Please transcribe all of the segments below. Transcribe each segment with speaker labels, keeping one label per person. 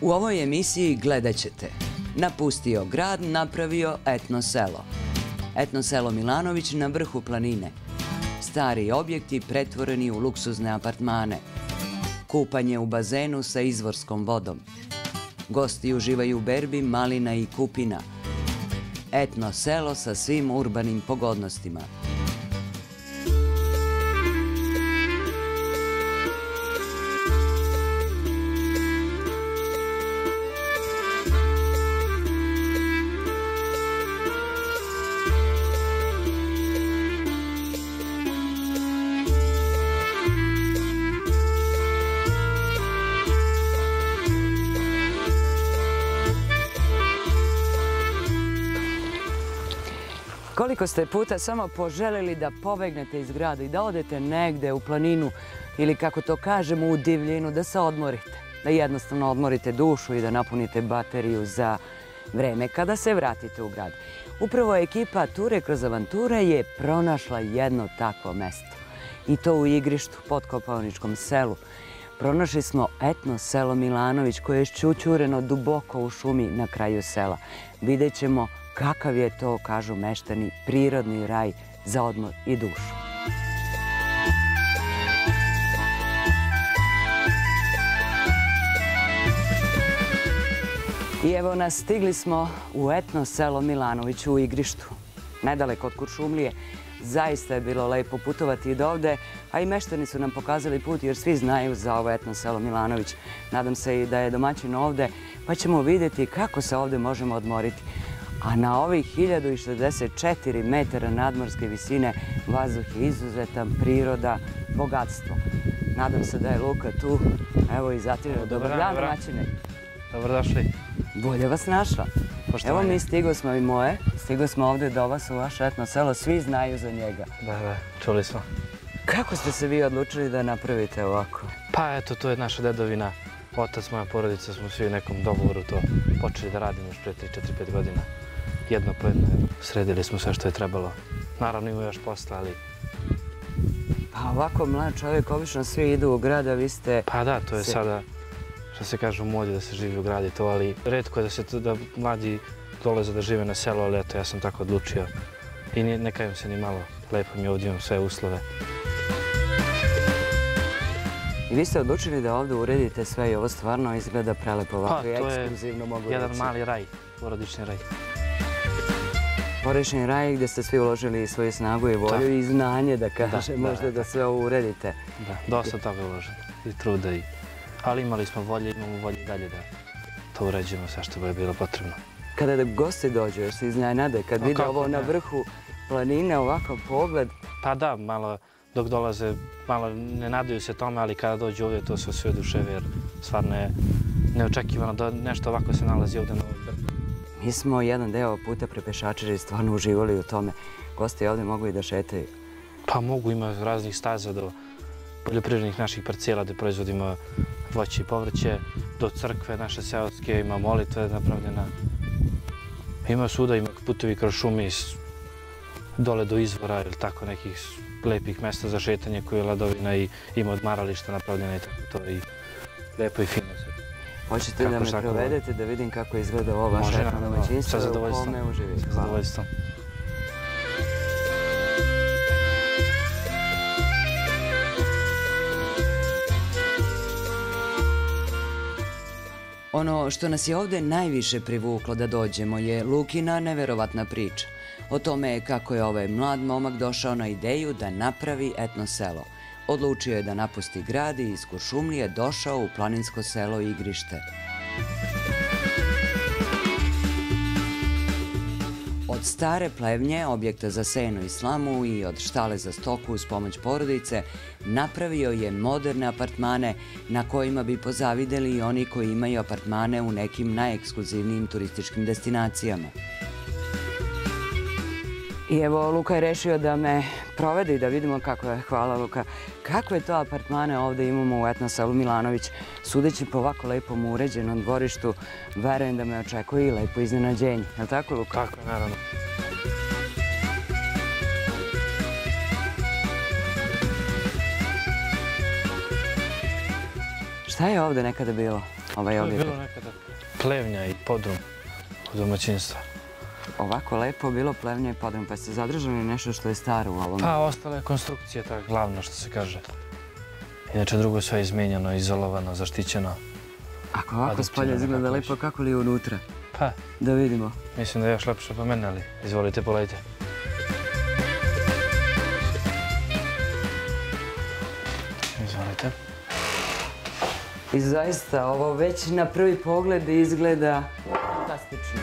Speaker 1: U ovoj emisiji gledat ćete Napustio grad, napravio etno selo. Etno selo Milanović na vrhu planine. Stari objekti pretvoreni u luksuzne apartmane. Kupanje u bazenu sa izvorskom vodom. Gosti uživaju u berbi, malina i kupina. Etno selo sa svim urbanim pogodnostima. Koliko ste puta samo poželili da pobegnete iz grada i da odete negde u planinu ili kako to kažemo u divljinu, da se odmorite, da jednostavno odmorite dušu i da napunite bateriju za vreme kada se vratite u grad. Upravo ekipa Ture kroz avanture je pronašla jedno takvo mesto. I to u igrištu pod Kopaoničkom selu. Pronašli smo etno selo Milanović koje je šćućureno duboko u šumi na kraju sela. Vidjet ćemo kakav je to, kažu meštani, prirodni raj za odmor i dušu. I evo nas, stigli smo u etno selo Milanović u Igrištu, nedaleko od Kuršumlije. Zaista je bilo lepo putovati i do ovde, a i meštani su nam pokazali put jer svi znaju za ovo etno selo Milanović. Nadam se i da je domaćin ovde, pa ćemo vidjeti kako se ovde možemo odmoriti. A na ovih 1064 metara nadmorske visine vazduh je izuzetan, priroda, bogatstvo. Nadam se da je Luka tu. Evo i zatirano. Dobar dan, domaćine.
Speaker 2: Dobrodošli.
Speaker 1: Bolje vas našla. Evo mi stigo smo i moje. Stigo smo ovde do vas u vaše etno selo. Svi znaju za njega.
Speaker 2: Da, da, čuli smo.
Speaker 1: Kako ste se vi odlučili da napravite ovako?
Speaker 2: Pa eto, to je naša dedovina. Otac, moja porodica smo svi u nekom dogovoru to počeli da radimo još pre 3-4-5 godina. Jedno po jedno sredili smo sve što je trebalo. Naravno ima još posla, ali...
Speaker 1: Pa ovako mlad čovjek, obično svi idu u grad, a vi ste...
Speaker 2: Pa da, to je sada, što se kaže, u modi da se živi u gradi to, ali redko je da se to, da mladi dolaze da žive na selo, ali eto, ja sam tako odlučio. I ne kajem se ni malo, lepo mi ovdje imam sve uslove.
Speaker 1: I vi ste odlučili da ovdje uredite sve i ovo stvarno izgleda prelepo ovako
Speaker 2: pa,
Speaker 1: i ekskluzivno mogu reći.
Speaker 2: jedan mali raj, porodični raj.
Speaker 1: Porodični raj gdje ste svi uložili svoju snagu i volju i znanje da kaže možda da sve ovo uredite.
Speaker 2: Da, dosta toga uloženo i truda i... Ali imali smo volje, imamo volje dalje da to uređujemo sve što je bilo potrebno.
Speaker 1: Kada da gosti dođu, još se iznenade, kad vide ovo na vrhu planine, ovakav pogled?
Speaker 2: Pa da, malo dok dolaze, malo ne nadaju se tome, ali kada dođu ovdje to se sve oduševe jer stvarno je neočekivano da nešto ovako se nalazi ovdje na brdu.
Speaker 1: Mi smo jedan deo puta prepešačari i stvarno uživali u tome. Gosti ovdje mogu i da šetaju.
Speaker 2: Pa mogu, ima raznih staza do poljoprivrednih naših parcijela gdje proizvodimo voće i povrće, do crkve naše seotske, ima molitve napravljena. Ima suda, ima putevi kroz šumi dole do izvora ili tako nekih lepih mesta za šetanje koje je ladovina i ima odmarališta napravljena i tako to i lepo i fino se.
Speaker 1: Hoćete da me provedete da vidim kako izgleda ovo vaše etno domaćinstvo u kome uživite?
Speaker 2: Sa zadovoljstvom.
Speaker 1: Ono što nas je ovde najviše privuklo da dođemo je Lukina neverovatna priča o tome kako je ovaj mlad momak došao na ideju da napravi etno selo. Odlučio je da napusti grad i iz Kuršumlije došao u planinsko selo Igrište. Od stare plevnje, objekta za senu i slamu i od štale za stoku uz pomoć porodice, napravio je moderne apartmane na kojima bi pozavideli i oni koji imaju apartmane u nekim najekskluzivnijim turističkim destinacijama. I evo, Luka je rešio da me provede i da vidimo kako je, hvala Luka, kako je to apartmane ovde imamo u etno selu Milanović. Sudeći po ovako lepom uređenom dvorištu, verujem da me očekuje i lepo iznenađenje. Je li tako, Luka?
Speaker 2: Tako, naravno.
Speaker 1: Šta je ovde nekada bilo? Ovaj
Speaker 2: To je bilo nekada plevnja i podrum u domaćinstva.
Speaker 1: Ovako lepo bilo plevnje i podrum, pa ste zadržali nešto što je staro u ovom.
Speaker 2: Pa, ostala je konstrukcija, ta glavna, što se kaže. Inače, drugo je sve izmenjeno, izolovano, zaštićeno.
Speaker 1: Ako ovako spolje izgleda lepo, kako li je unutra?
Speaker 2: Pa,
Speaker 1: Da vidimo.
Speaker 2: mislim da je još lepše po mene, ali izvolite, polejte. Izvolite.
Speaker 1: I zaista, ovo već na prvi pogled izgleda fantastično.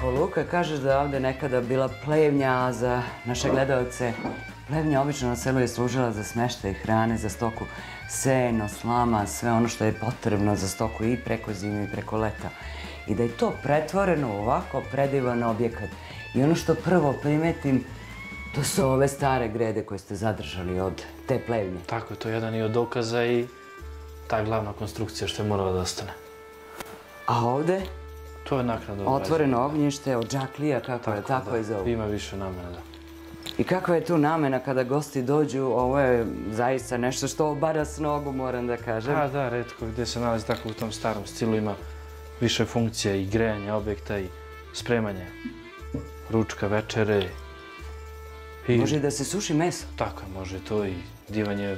Speaker 1: Ako Luka kaže da je ovde nekada bila plevnja, a za naše gledalce, plevnja obično na selu je služila za smeštaj hrane, za stoku, seno, slama, sve ono što je potrebno za stoku i preko zime i preko leta. I da je to pretvoreno u ovako predivan objekat. I ono što prvo primetim, to su ove stare grede koje ste zadržali od te plevnje.
Speaker 2: Tako, to je jedan i od dokaza i ta glavna konstrukcija što je morala da ostane.
Speaker 1: A ovde
Speaker 2: To je naknada.
Speaker 1: Otvoreno ognjište od džaklija, kako je, tako
Speaker 2: da,
Speaker 1: je zovu.
Speaker 2: Ima više namena, da.
Speaker 1: I kakva je tu namena kada gosti dođu, ovo je zaista nešto što obara s nogu, moram da kažem.
Speaker 2: A da, redko gdje se nalazi tako u tom starom stilu ima više funkcija i grejanja objekta i spremanje ručka, večere. I
Speaker 1: Može i da se suši meso.
Speaker 2: Tako je, može to i divanje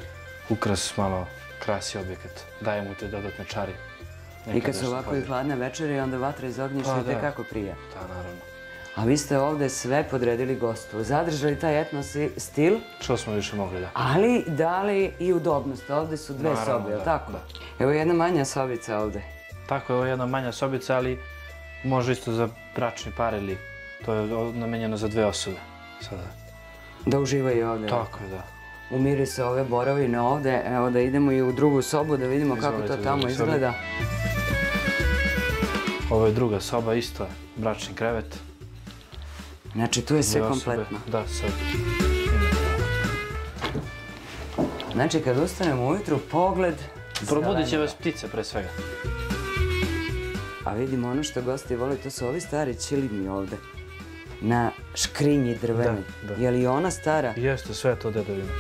Speaker 2: ukras malo krasi objekat. Daje mu te dodatne čari.
Speaker 1: I kad su ovako i hladne večeri, onda vatra iz ognjišta
Speaker 2: Pa
Speaker 1: i
Speaker 2: da.
Speaker 1: tekako prija.
Speaker 2: Da, naravno.
Speaker 1: A vi ste ovde sve podredili gostu. Zadržali taj etno si- stil,
Speaker 2: Što smo više mogli da?
Speaker 1: ali dali i udobnost. Ovde su dve
Speaker 2: Naravno,
Speaker 1: sobe, je li
Speaker 2: da,
Speaker 1: tako?
Speaker 2: da.
Speaker 1: Evo jedna manja sobica ovde.
Speaker 2: Tako je, ovo je jedna manja sobica, ali može isto za bračni par ili to je namenjeno za dve osobe. Sada.
Speaker 1: Da uživaju ovde.
Speaker 2: Tako je, da.
Speaker 1: Umiri se ove borovine ovde. Evo da idemo i u drugu sobu da vidimo kako to tamo
Speaker 2: drugu sobu. Ovo je druga soba, isto bračni krevet.
Speaker 1: Znači tu je sve kompletno.
Speaker 2: Da, sad.
Speaker 1: Znači kad ustanemo ujutru, pogled...
Speaker 2: Probudit će vas ptice pre svega.
Speaker 1: A vidimo ono što gosti vole, to su ovi stari ćilimi ovde. Na škrinji drveni.
Speaker 2: Da, da.
Speaker 1: Je li ona stara?
Speaker 2: Jeste, sve je to dedovina.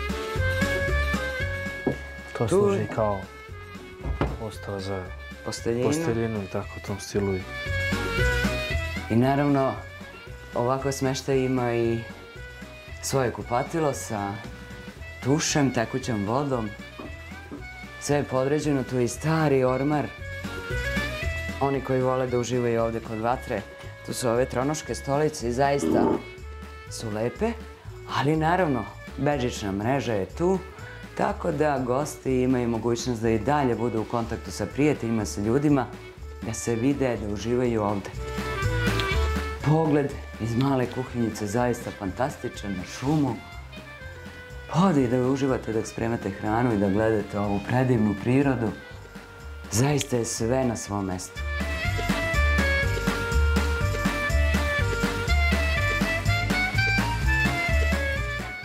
Speaker 2: To
Speaker 1: Tu-
Speaker 2: služi kao ostalo za
Speaker 1: Posteljina.
Speaker 2: posteljinu i tako u tom stilu. i-
Speaker 1: I naravno, ovako smeštaj ima i svoje kupatilo sa tušem, tekućom vodom. Sve je podređeno, tu je i stari ormar. Oni koji vole da uživaju ovde kod vatre, tu su ove tronoške stolice i zaista su lepe, ali naravno, bežična mreža je tu, tako da gosti imaju mogućnost da i dalje budu u kontaktu sa prijateljima, sa ljudima, da se vide, da uživaju ovde. Pogled iz male kuhinjice zaista fantastičan na šumu. Odi da uživate dok spremate hranu i da gledate ovu predivnu prirodu. Zaista je sve na svom mestu.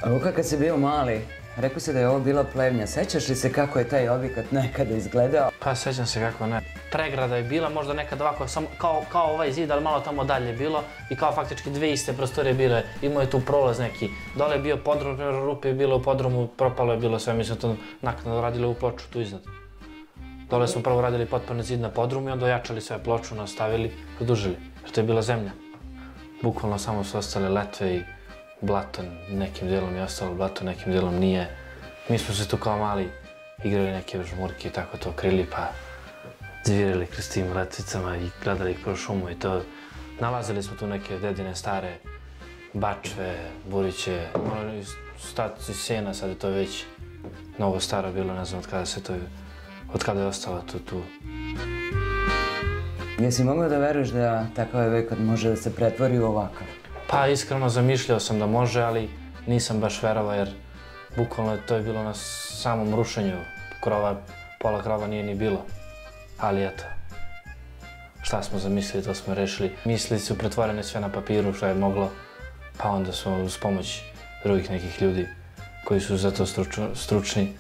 Speaker 1: A Luka, kad si bio mali, rekao si da je ovo bila plevnja. Sećaš li se kako je taj objekat nekada izgledao?
Speaker 2: Pa sećam se kako ne. Pregrada je bila, možda nekad ovako, samo kao, ovaj zid, ali malo tamo dalje bilo i kao faktički dve iste prostorije bile. Imao je tu prolaz neki. Dole je bio podrum, rupe je bilo u podrumu, propalo je bilo sve, mislim to naknadno radili u ploču tu iznad. Dole smo prvo radili potporni zid na podrumu i onda ojačali sve ploču, nastavili, produžili. Jer to je bila zemlja. Bukvalno samo su ostale letve i blato, nekim dijelom je ostalo blato, nekim dijelom nije. Mi smo se tu kao mali igrali neke žmurke i tako to krili, pa zvirili kroz tim letvicama i gledali kroz šumu i to. Nalazili smo tu neke dedine stare bačve, buriće, ono staci sena, sad je to već mnogo staro bilo, ne znam od kada se to, od kada je ostalo to tu.
Speaker 1: Jesi mogao da veruješ da takav objekat može da se pretvori u ovakav?
Speaker 2: Pa iskreno zamišljao sam da može, ali nisam baš verovao jer bukvalno to je bilo na samom rušenju krova, pola krova nije ni bilo. Ali eto, šta smo zamislili, to smo rešili. Misli su pretvorene sve na papiru što je moglo, Pa onda smo uz pomoć drugih nekih ljudi koji su za to stručni,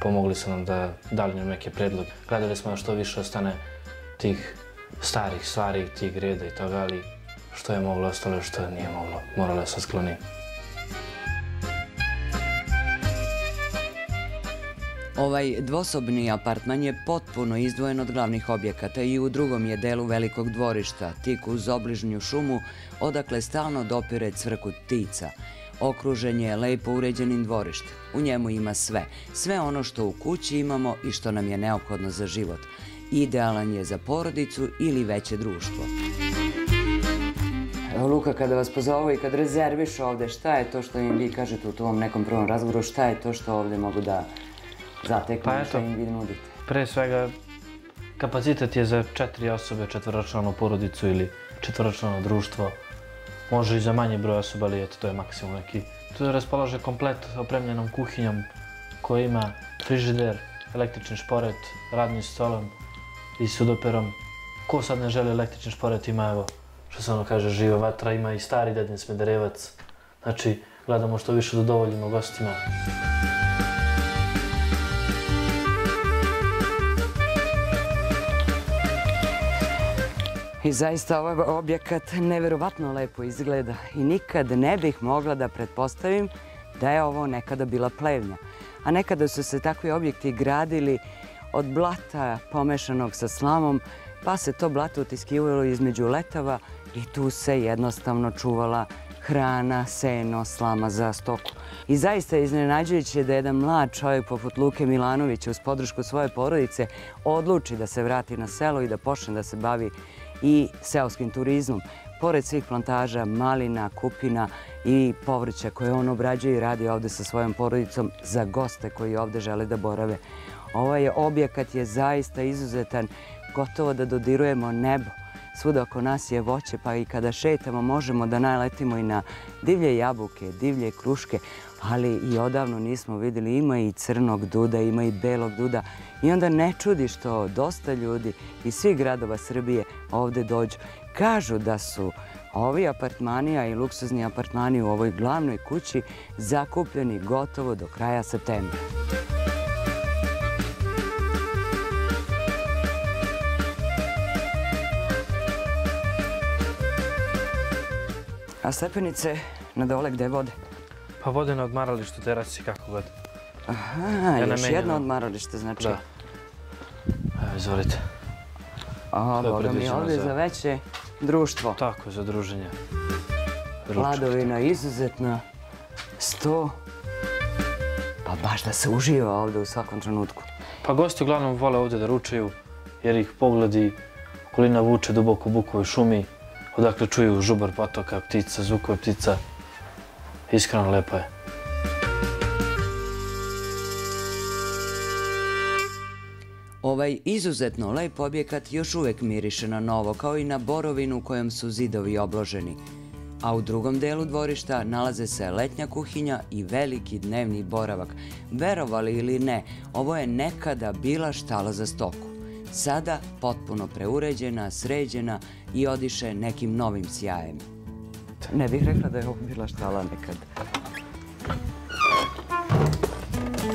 Speaker 2: pomogli su nam da dali nam neke predloge. Gledali smo da što više ostane tih starih stvari, tih greda i toga, ali što je moglo ostalo, što nije moglo. Moralo se skloni.
Speaker 1: Ovaj dvosobni apartman je potpuno izdvojen od glavnih objekata i u drugom je delu velikog dvorišta, tik uz obližnju šumu, odakle stalno dopire cvrkut ptica. Okružen je lepo uređenim dvorištem. U njemu ima sve. Sve ono što u kući imamo i što nam je neophodno za život. Idealan je za porodicu ili veće društvo. Evo Luka, kada vas pozovu i kad rezerviš ovde, šta je to što im vi kažete u tom nekom prvom razgovoru, šta je to što ovde mogu da zateknu,
Speaker 2: Pa
Speaker 1: šta im vi nudite?
Speaker 2: Pre svega, kapacitet je za četiri osobe, četvoročlanu porodicu ili četvoročlano društvo. Može i za manji broj osoba, ali eto, to je maksimum neki. Tu raspolaže komplet opremljenom kuhinjom koja ima frižider, električni šporet, radni stolom i sudoperom. Ko sad ne želi električni šporet ima, evo, što se ono kaže, živa vatra, ima i stari dedin smederevac. Znači, gledamo što više da udovoljimo gostima.
Speaker 1: I zaista ovaj objekat neverovatno lepo izgleda i nikad ne bih mogla da pretpostavim da je ovo nekada bila plevnja. A nekada su se takvi objekti gradili od blata pomešanog sa slamom, pa se to blato utiskivalo između letava i tu se jednostavno čuvala hrana, seno, slama za stoku. I zaista je iznenađujuće da jedan mlad čovjek poput Luke Milanovića uz podršku svoje porodice odluči da se vrati na selo i da počne da se bavi i seoskim turizmom. Pored svih plantaža, malina, kupina i povrća koje on obrađuje i radi ovde sa svojom porodicom za goste koji ovde žele da borave. Ovaj objekat je zaista izuzetan, gotovo da dodirujemo nebo. Svuda oko nas je voće, pa i kada šetamo možemo da naletimo i na divlje jabuke, divlje kruške, ali i odavno nismo videli, ima i crnog duda, ima i belog duda. I onda ne čudi što dosta ljudi iz svih gradova Srbije ovde dođu. Kažu da su ovi apartmani, a i luksuzni apartmani u ovoj glavnoj kući zakupljeni gotovo do kraja septembra. A stepenice na dole gde vode?
Speaker 2: Pa vode na odmaralištu, terasi, kako god.
Speaker 1: Aha,
Speaker 2: Ja
Speaker 1: još jedno odmaralište, znači.
Speaker 2: Da. Evo, izvolite.
Speaker 1: A,
Speaker 2: je
Speaker 1: boga mi
Speaker 2: predviđeno
Speaker 1: ovde
Speaker 2: za-
Speaker 1: za veće društvo.
Speaker 2: Tako, za druženje. Ručak.
Speaker 1: Hladovina izuzetna, sto. Pa baš da se uživa ovde u svakom trenutku.
Speaker 2: Pa gosti uglavnom vole ovde da ručaju, jer ih pogledi okolina vuče duboko u bukovoj šumi, odakle čuju žubar potoka, ptica, zvukove ptica. Iskreno lepo je.
Speaker 1: Ovaj izuzetno lep objekat još uvek miriše na novo, kao i na borovinu u kojem su zidovi obloženi. A u drugom delu dvorišta nalaze se letnja kuhinja i veliki dnevni boravak. Verovali ili ne, ovo je nekada bila štala za stoku. Sada potpuno preuređena, sređena i odiše nekim novim sjajem. Ne bih rekla da je ovo bila štala nekad.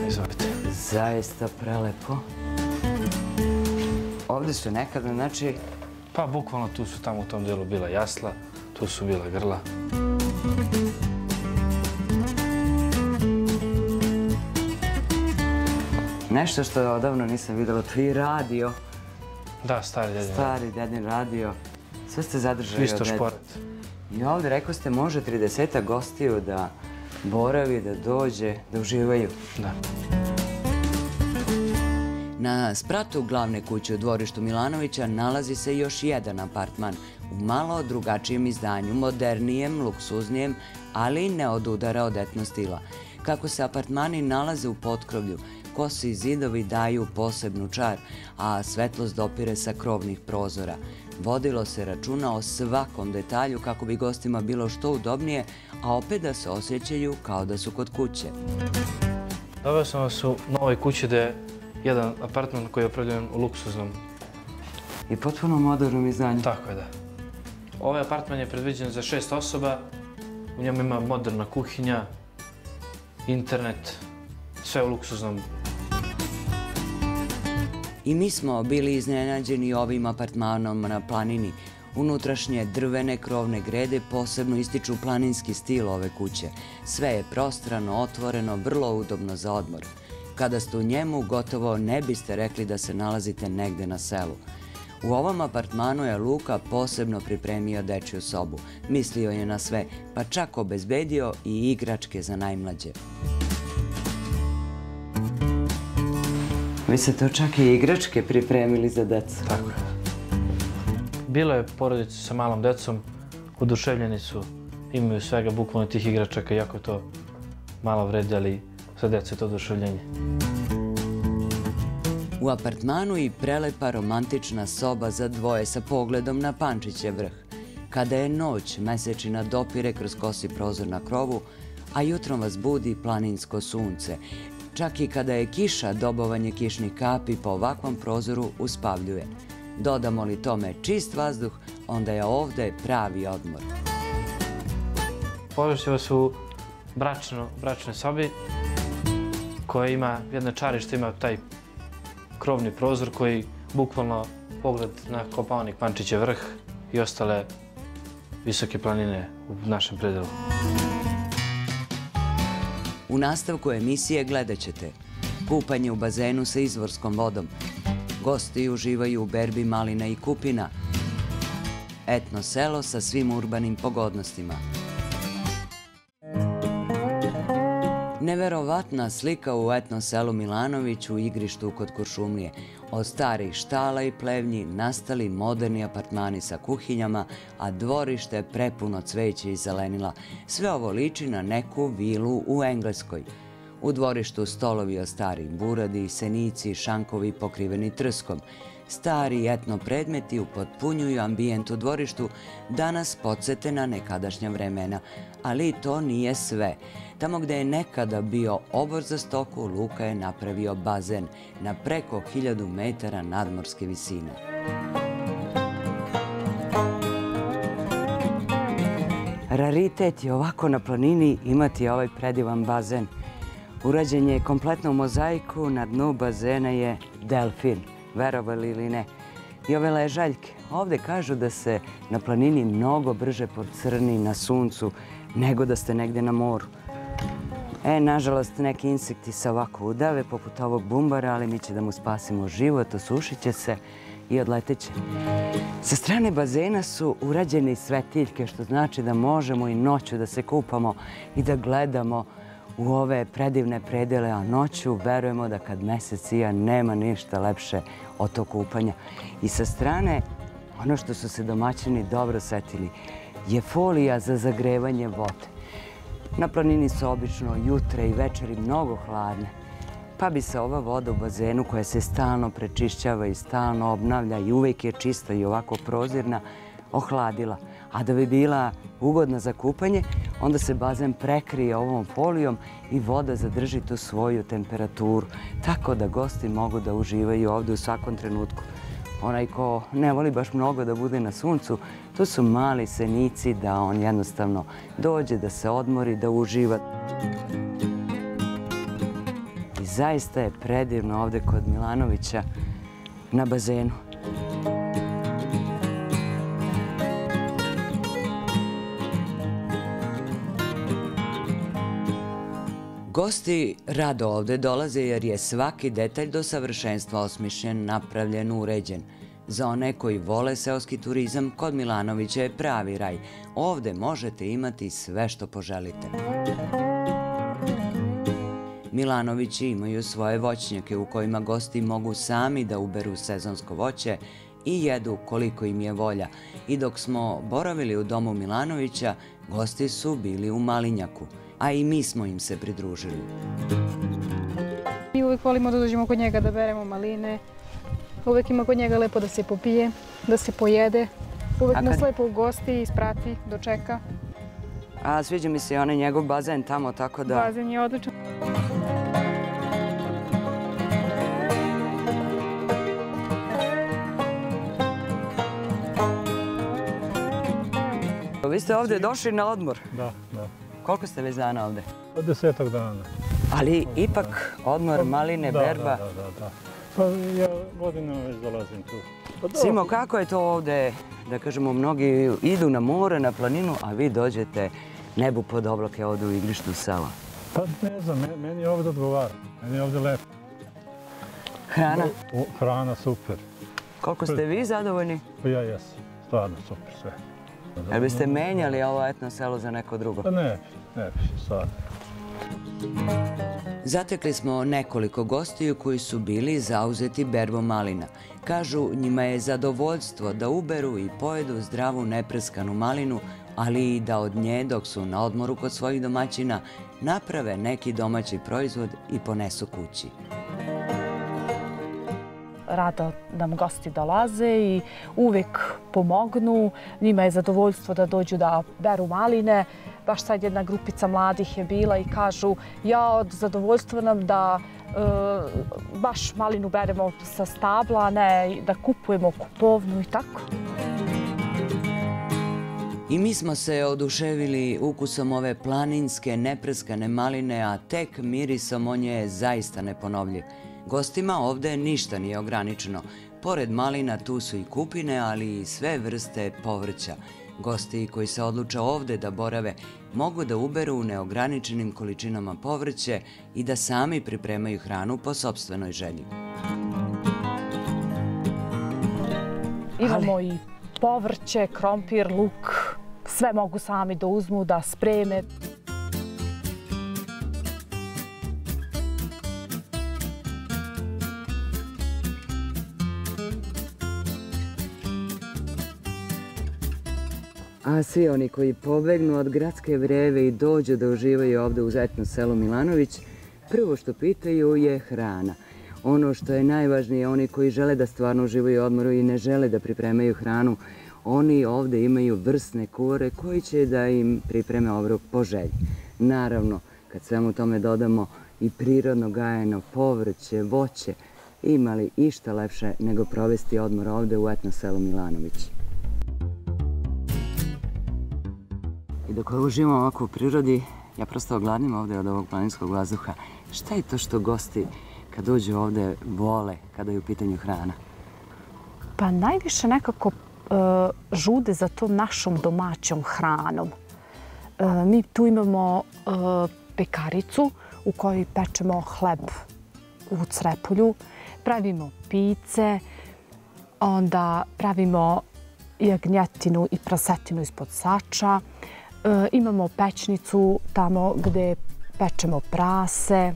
Speaker 2: Izvolite.
Speaker 1: Zaista prelepo. Ovde su nekada, znači,
Speaker 2: Pa bukvalno tu su tamo u tom delu bila jasla, tu su bila grla.
Speaker 1: Nešto što odavno nisam videla. Tu i radio,
Speaker 2: Da, stari dedin.
Speaker 1: stari dedin radio. Sve ste zadržali
Speaker 2: Isto
Speaker 1: od
Speaker 2: šporet.
Speaker 1: I ovde, rekao ste, može 30 gostiju da boravi, da dođe, da uživaju.
Speaker 2: Da.
Speaker 1: Na spratu glavne kuće u dvorištu Milanovića nalazi se još jedan apartman u malo drugačijem izdanju, modernijem, luksuznijem, ali ne od udara od etno stila. Kako se apartmani nalaze u potkrovlju, kosi zidovi daju posebnu čar, a svetlost dopire sa krovnih prozora. Vodilo se računa o svakom detalju kako bi gostima bilo što udobnije, a opet da se osjećaju kao da su kod kuće.
Speaker 2: Doveo sam vas u novoj kući gde je jedan apartman koji je opravljen u luksuznom.
Speaker 1: I potpuno modernom izdanju.
Speaker 2: Tako je, da. Ovaj apartman je predviđen za šest osoba U njemu ima moderna kuhinja, internet, sve u luksuznom.
Speaker 1: I mi smo bili iznenađeni ovim apartmanom na planini. Unutrašnje drvene krovne grede posebno ističu planinski stil ove kuće. Sve je prostrano, otvoreno, vrlo udobno za odmor. Kada ste u njemu, gotovo ne biste rekli da se nalazite negde na selu. U ovom apartmanu je Luka posebno pripremio dečju sobu. Mislio je na sve, pa čak obezbedio i igračke za najmlađe. Vi ste to čak i igračke pripremili za decu.
Speaker 2: Tako je. Bilo je porodice sa malom decom, oduševljeni su, imaju svega bukvalno tih igračaka, jako to malo vredi, ali za decu je to oduševljenje.
Speaker 1: U apartmanu i prelepa romantična soba za dvoje sa pogledom na Pančiće vrh. Kada je noć, mesečina dopire kroz kosi prozor na krovu, a jutrom vas budi planinsko sunce. Čak i kada je kiša, dobovanje kišnih kapi po ovakvom prozoru uspavljuje. Dodamo li tome čist vazduh, onda je ovde pravi odmor.
Speaker 2: Povešću vas u bračno, bračnoj sobi koja ima jedno čarište, ima taj krovni prozor koji bukvalno pogled na Kopaonik Pančiće vrh i ostale visoke planine u našem predelu.
Speaker 1: U nastavku emisije gledat ćete kupanje u bazenu sa izvorskom vodom, gosti uživaju u berbi malina i kupina, etno selo sa svim urbanim pogodnostima. Neverovatna slika u etno selu Milanović u igrištu kod Kuršumlije. Od starih štala i plevnji nastali moderni apartmani sa kuhinjama, a dvorište prepuno cveća i zelenila. Sve ovo liči na neku vilu u Engleskoj. U dvorištu stolovi od starih buradi, senici, šankovi pokriveni trskom. Stari etno predmeti upotpunjuju ambijent u dvorištu da nas podsete na nekadašnja vremena. Ali to nije sve. Tamo gde je nekada bio obor za stoku, Luka je napravio bazen na preko 1000 metara nadmorske visine. Raritet je ovako na planini imati ovaj predivan bazen. Urađen je kompletno u mozaiku, na dnu bazena je delfin, verovali ili ne. I ove ležaljke. Ovde kažu da se na planini mnogo brže pocrni na suncu nego da ste negde na moru. E, nažalost, neki insekti se ovako udave, poput ovog bumbara, ali mi će da mu spasimo život, osušit će se i odleteće. Sa strane bazena su urađene svetiljke, što znači da možemo i noću da se kupamo i da gledamo u ove predivne predele, a noću verujemo da kad mesec ija nema ništa lepše od to kupanja. I sa strane, ono što su se domaćini dobro setili, je folija za zagrevanje vode. Na planini su obično jutre i večeri mnogo hladne, pa bi se ova voda u bazenu koja se stalno prečišćava i stalno obnavlja i uvek je čista i ovako prozirna, ohladila. A da bi bila ugodna za kupanje, onda se bazen prekrije ovom folijom i voda zadrži tu svoju temperaturu, tako da gosti mogu da uživaju ovde u svakom trenutku. Onaj ko ne voli baš mnogo da bude na suncu, to su mali senici da on jednostavno dođe, da se odmori, da uživa. I zaista je predivno ovde kod Milanovića na bazenu. Gosti rado ovde dolaze jer je svaki detalj do savršenstva osmišljen, napravljen, uređen. Za one koji vole seoski turizam, kod Milanovića je pravi raj. Ovde možete imati sve što poželite. Milanovići imaju svoje voćnjake u kojima gosti mogu sami da uberu sezonsko voće i jedu koliko im je volja. I dok smo boravili u domu Milanovića, gosti su bili u Malinjaku – a i mi smo im se pridružili.
Speaker 3: Mi uvek volimo da dođemo kod njega da beremo maline. Uvek ima kod njega lepo da se popije, da se pojede. Uvek nas lepo ugosti, isprati, dočeka.
Speaker 1: A sviđa mi se i onaj njegov bazen tamo, tako da...
Speaker 3: Bazen je odličan.
Speaker 1: Vi ste ovde došli na odmor?
Speaker 4: Da, da.
Speaker 1: Koliko ste već dana ovde?
Speaker 4: Od desetak dana.
Speaker 1: Ali ipak odmor, maline,
Speaker 4: da,
Speaker 1: berba.
Speaker 4: Da, da, da, da. Pa ja godinama već dolazim tu. Pa
Speaker 1: Simo, kako je to ovde? Da kažemo, mnogi idu na more, na planinu, a vi dođete nebu pod oblake ovde u igrištu sela.
Speaker 4: Pa ne znam, me- meni je ovdje odgovara. Meni je ovdje lepo.
Speaker 1: Hrana,
Speaker 4: hrana super.
Speaker 1: koliko ste vi zadovoljni?
Speaker 4: Pa ja jesam. Stvarno super sve.
Speaker 1: Jel biste menjali ovo etno selo za neko drugo?
Speaker 4: Pa ne, ne više, stvarno.
Speaker 1: Zatekli smo nekoliko gostiju koji su bili zauzeti berbom malina. Kažu, njima je zadovoljstvo da uberu i pojedu zdravu nepreskanu malinu, ali i da od nje, dok su na odmoru kod svojih domaćina, naprave neki domaći proizvod i ponesu kući.
Speaker 5: Rado nam gosti dolaze i uvek pomognu. Njima je zadovoljstvo da dođu da beru maline. Baš sad jedna grupica mladih je bila i kažu ja od zadovoljstva nam da e, baš malinu beremo sa stabla, a ne da kupujemo kupovnu i tako.
Speaker 1: I mi smo se oduševili ukusom ove planinske nepreskane maline, a tek mirisom on je zaista neponovljiv. Gostima ovde ništa nije ograničeno. Pored malina tu su i kupine, ali i sve vrste povrća. Gosti koji se odluče ovde da borave mogu da uberu u neograničenim količinama povrće i da sami pripremaju hranu po sobstvenoj želji.
Speaker 5: Imamo i povrće, krompir, luk. Sve mogu sami da uzmu, da spreme.
Speaker 1: A svi oni koji pobegnu od gradske vreve i dođu da uživaju ovde u zetno selo Milanović, prvo što pitaju je hrana. Ono što je najvažnije, oni koji žele da stvarno uživaju odmoru i ne žele da pripremaju hranu, oni ovde imaju vrsne kuvare koji će da im pripreme obrok po želji. Naravno, kad svemu tome dodamo i prirodno gajeno povrće, voće, imali išta lepše nego provesti odmor ovde u etno selu Milanović. Dok uživamo ovako u prirodi, ja prosto ogladnim ovde od ovog planinskog vazduha. Šta je to što gosti kad dođu ovde vole kada je u pitanju hrana?
Speaker 5: Pa najviše nekako e, žude za tom našom domaćom hranom. E, mi tu imamo e, pekaricu u kojoj pečemo hleb u crepulju, pravimo pice, onda pravimo jagnjetinu i prasetinu ispod sača. E, imamo pećnicu tamo gde pečemo prase,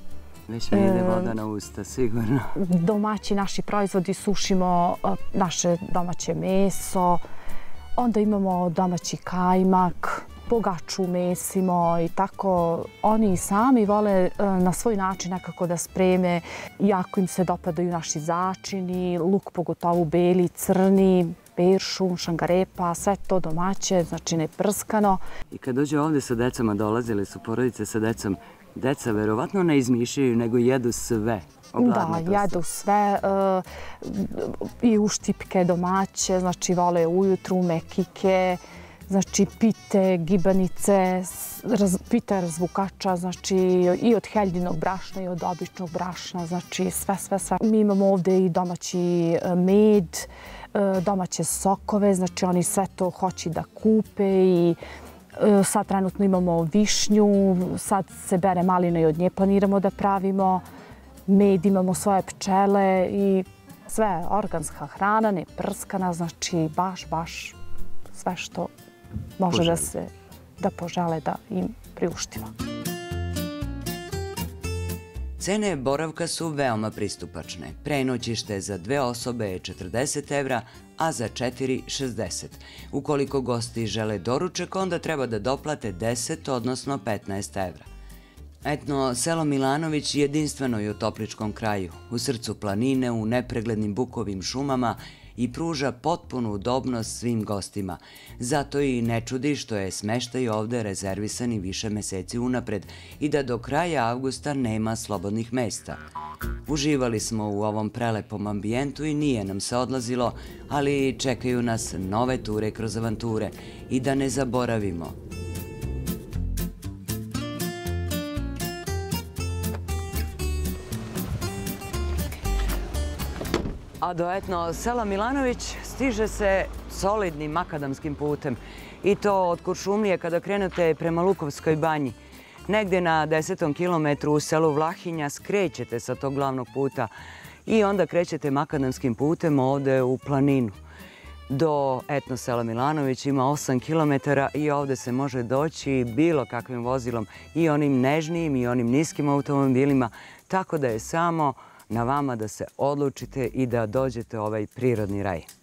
Speaker 1: Već mi ide voda na usta, sigurno.
Speaker 5: domaći naši proizvodi, sušimo e, naše domaće meso, onda imamo domaći kajmak, bogaču mesimo i tako. Oni sami vole e, na svoj način nekako da spreme. Jako im se dopadaju naši začini, luk pogotovo beli, crni, peršum, šangarepa, sve to domaće, znači neprskano.
Speaker 1: I kad dođu ovde sa decama, dolazili su porodice sa decom, deca verovatno ne izmišljaju, nego jedu sve.
Speaker 5: Da, jedu sve e, i uštipke domaće, znači vole ujutru mekike, znači pite, gibanice, raz, pita razvukača, znači i od heljinog brašna i od običnog brašna, znači sve, sve, sve. Mi imamo ovde i domaći e, med, domaće sokove, znači oni sve to hoće da kupe i e, sad trenutno imamo višnju, sad se bere malina i od nje planiramo da pravimo med, imamo svoje pčele i sve organska hrana, ne prskana, znači baš, baš sve što može da se da požele da im priuštimo.
Speaker 1: Cene boravka su veoma pristupačne. Prenoćište za dve osobe je 40 evra, a za četiri 60. Ukoliko gosti žele doručak, onda treba da doplate 10, odnosno 15 evra. Etno, selo Milanović jedinstveno je u Topličkom kraju, u srcu planine, u nepreglednim bukovim šumama i pruža potpunu udobnost svim gostima. Zato i ne čudi što je smeštaj ovde rezervisan i više meseci unapred i da do kraja avgusta nema slobodnih mesta. Uživali smo u ovom prelepom ambijentu i nije nam se odlazilo, ali čekaju nas nove ture kroz avanture i da ne zaboravimo, A do etno sela Milanović stiže se solidnim makadamskim putem. I to od Kuršumlije kada krenete prema Lukovskoj banji. Negde na desetom kilometru u selu Vlahinja skrećete sa tog glavnog puta i onda krećete makadamskim putem ovde u planinu. Do etno sela Milanović ima 8 km i ovde se može doći bilo kakvim vozilom i onim nežnijim i onim niskim automobilima, tako da je samo na vama da se odlučite i da dođete ovaj prirodni raj.